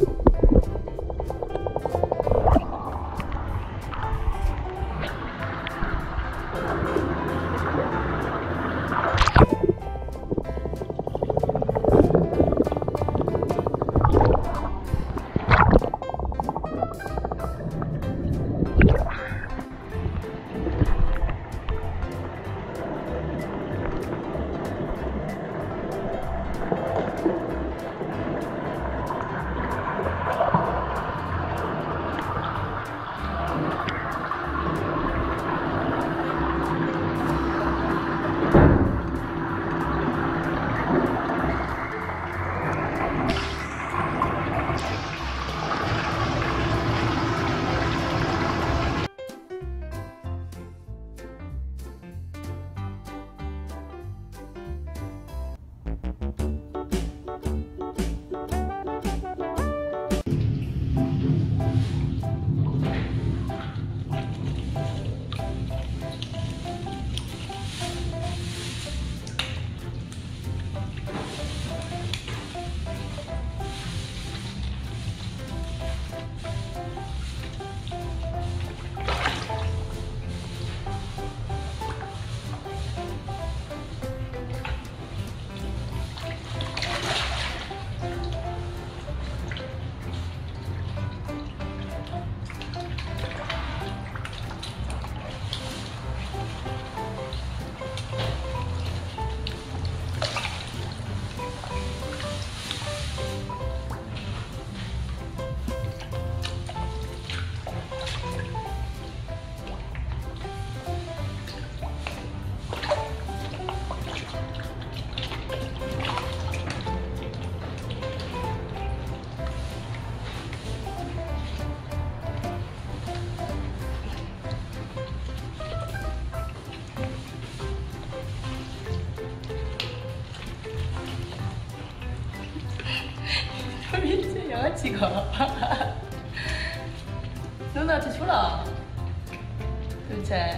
you. 字要几个？弄到吃醋了，对不对？